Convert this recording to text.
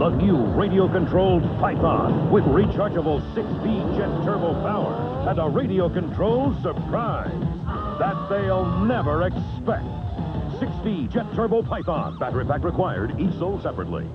The new radio-controlled Python with rechargeable 6-speed jet turbo power and a radio-controlled surprise that they'll never expect. 6-speed jet turbo Python. Battery pack required. Each sold separately.